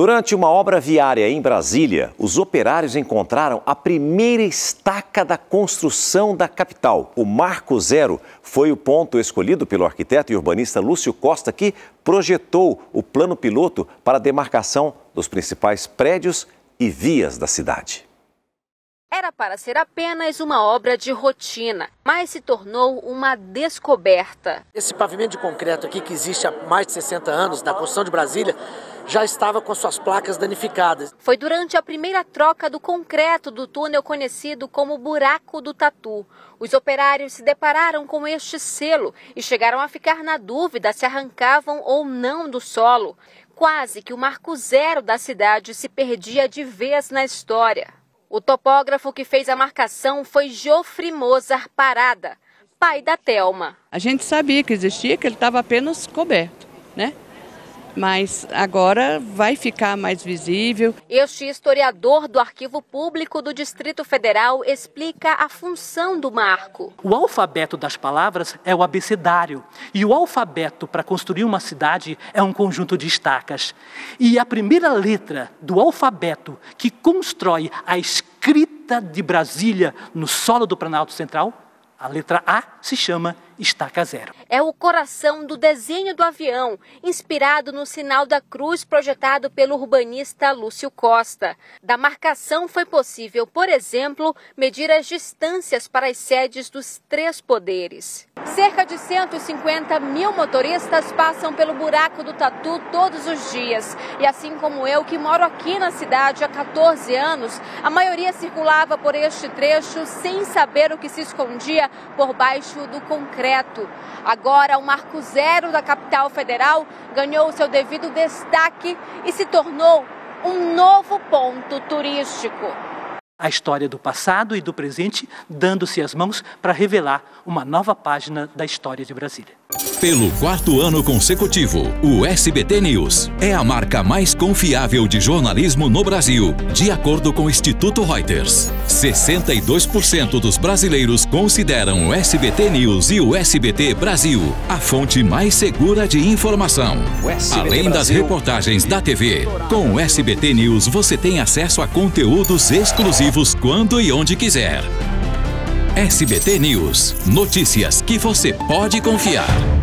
Durante uma obra viária em Brasília, os operários encontraram a primeira estaca da construção da capital. O Marco Zero foi o ponto escolhido pelo arquiteto e urbanista Lúcio Costa, que projetou o plano piloto para a demarcação dos principais prédios e vias da cidade. Era para ser apenas uma obra de rotina, mas se tornou uma descoberta. Esse pavimento de concreto aqui, que existe há mais de 60 anos, na construção de Brasília, já estava com suas placas danificadas. Foi durante a primeira troca do concreto do túnel conhecido como Buraco do Tatu. Os operários se depararam com este selo e chegaram a ficar na dúvida se arrancavam ou não do solo. Quase que o marco zero da cidade se perdia de vez na história. O topógrafo que fez a marcação foi Jofre Mozart Parada, pai da Telma. A gente sabia que existia, que ele estava apenas coberto, né? Mas agora vai ficar mais visível. Este historiador do Arquivo Público do Distrito Federal explica a função do marco. O alfabeto das palavras é o abecedário, e o alfabeto para construir uma cidade é um conjunto de estacas. E a primeira letra do alfabeto que constrói a escrita de Brasília no solo do Planalto Central, a letra A, se chama estaca zero. É o coração do desenho do avião, inspirado no sinal da cruz projetado pelo urbanista Lúcio Costa. Da marcação foi possível, por exemplo, medir as distâncias para as sedes dos três poderes. Cerca de 150 mil motoristas passam pelo buraco do Tatu todos os dias. E assim como eu, que moro aqui na cidade há 14 anos, a maioria circulava por este trecho sem saber o que se escondia por baixo do concreto Agora, o Marco Zero da capital federal ganhou o seu devido destaque e se tornou um novo ponto turístico. A história do passado e do presente dando-se as mãos para revelar uma nova página da história de Brasília. Pelo quarto ano consecutivo, o SBT News é a marca mais confiável de jornalismo no Brasil, de acordo com o Instituto Reuters. 62% dos brasileiros consideram o SBT News e o SBT Brasil a fonte mais segura de informação. Além das reportagens da TV, com o SBT News você tem acesso a conteúdos exclusivos quando e onde quiser. SBT News. Notícias que você pode confiar.